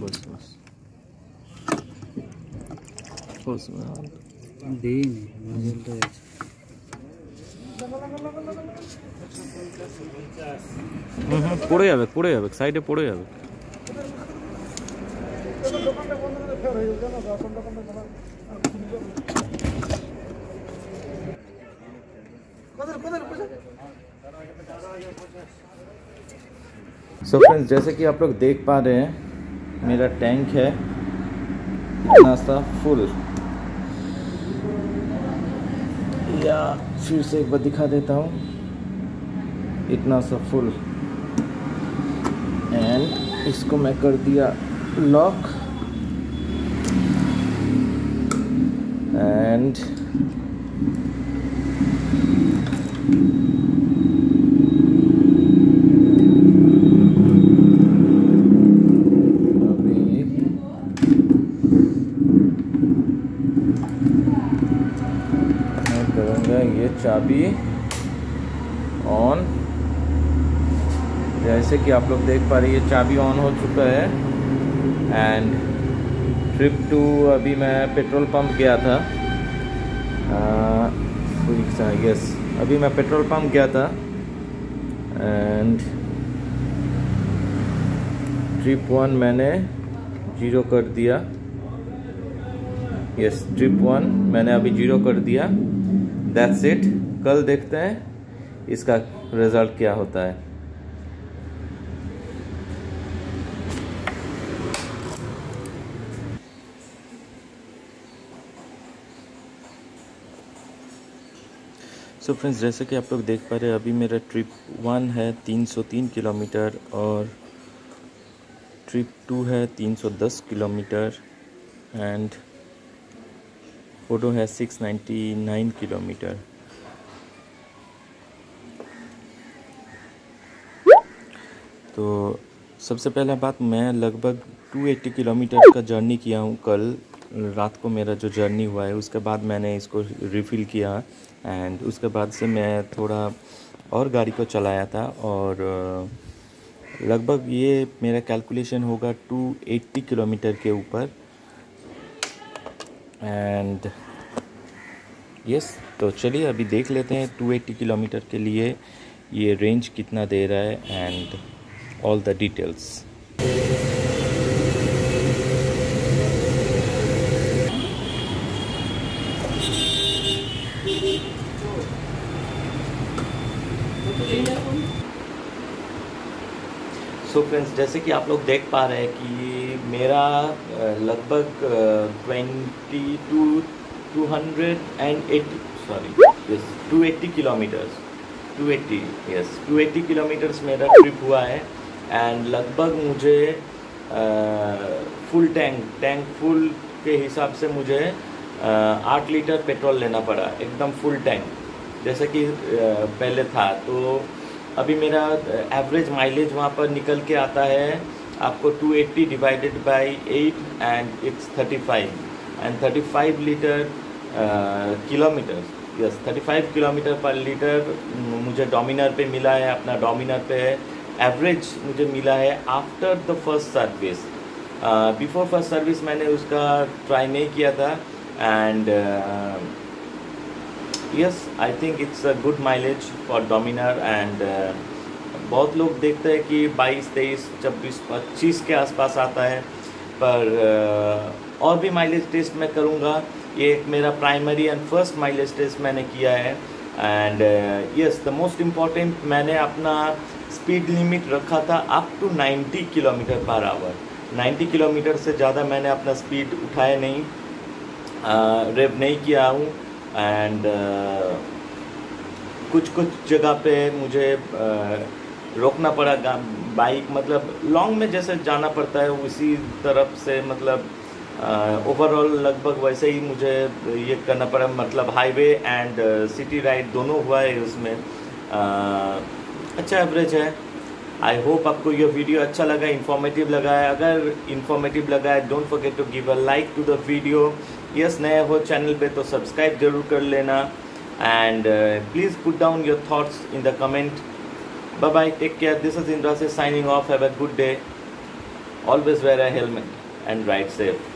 बस बस बस দিইনি নজলটা আছে হুম হুম পড়ে যাবে পড়ে যাবে সাইডে পড়ে যাবে so so friends जैसे कि आप लोग देख पा रहे हैं, मेरा टैंक है। इतना सा फुल या फिर से एक बार दिखा देता हूँ। इतना सा फुल एंड इसको मैं कर दिया लॉक करूँगा ये चाबी ऑन जैसे कि आप लोग देख पा रहे हैं, ये चाबी ऑन हो चुका है। एंड ट्रिप टू अभी मैं पेट्रोल पंप गया था। यस अभी मैं पेट्रोल पंप गया था। एंड ट्रिप वन मैंने ज़ीरो कर दिया। यस ट्रिप वन मैंने अभी ज़ीरो कर दिया। दैट्स इट कल देखते हैं इसका रिज़ल्ट क्या होता है। सो फ्रेंड्स जैसे कि आप लोग देख पा रहे हैं, अभी मेरा ट्रिप वन है 303 किलोमीटर और ट्रिप टू है 310 किलोमीटर एंड फ़ोटो है 699 किलोमीटर। तो सबसे पहला बात, मैं लगभग 280 किलोमीटर का जर्नी किया हूँ कल। रात को मेरा जो जर्नी हुआ है, उसके बाद मैंने इसको रिफ़िल किया एंड उसके बाद से मैं थोड़ा और गाड़ी को चलाया था और लगभग ये मेरा कैलकुलेशन होगा 280 किलोमीटर के ऊपर एंड यस तो चलिए अभी देख लेते हैं 280 किलोमीटर के लिए ये रेंज कितना दे रहा है and all the details so friends जैसे कि आप लोग देख पा रहे हैं कि मेरा लगभग twenty two two hundred and eighty sorry yes two eighty kilometres two eighty yes two eighty kilometres मेरा ट्रिप हुआ है एंड लगभग मुझे फुल टैंक टैंक फुल के हिसाब से मुझे आठ लीटर पेट्रोल लेना पड़ा, एकदम फुल टैंक जैसे कि पहले था तो अभी मेरा एवरेज माइलेज वहाँ पर निकल के आता है, आपको 280 divided by 8 and it's 35 and 35 litre kilometre yes 35 kilometre per litre मुझे डोमिनर पे मिला है, अपना डोमिनर पे एवरेज मुझे मिला है after the first service before first service मैंने उसका ट्राई नहीं किया था. And yes I think it's a good mileage for Dominar and बहुत लोग देखते हैं कि 22 23 26 25 के आसपास आता है पर uh, और भी माइलेज टेस्ट मैं करूँगा। ये एक मेरा primary and first mileage test मैंने किया है। And yes the most important मैंने अपना स्पीड लिमिट रखा था up to 90 kilometre per hour 90 kilometre से ज़्यादा मैंने अपना स्पीड उठाया नहीं। रेव नहीं किया हूँ। एंड कुछ कुछ जगह पे मुझे uh, रोकना पड़ा बाइक मतलब लॉन्ग में जैसे जाना पड़ता है उसी तरफ़ से मतलब ओवरऑल लगभग वैसे ही मुझे ये करना पड़ा मतलब हाईवे एंड सिटी राइड दोनों हुआ है उसमें। Uh, अच्छा एवरेज है। आई होप आपको यह वीडियो अच्छा लगा इन्फॉर्मेटिव लगा है। अगर इन्फॉर्मेटिव लगा है don't forget to give a like to the video yes नए हो चैनल पे तो सब्सक्राइब ज़रूर कर लेना। And please put down your thoughts in the comment bye bye take care this is Indra से signing off have a good day always wear a helmet and ride safe.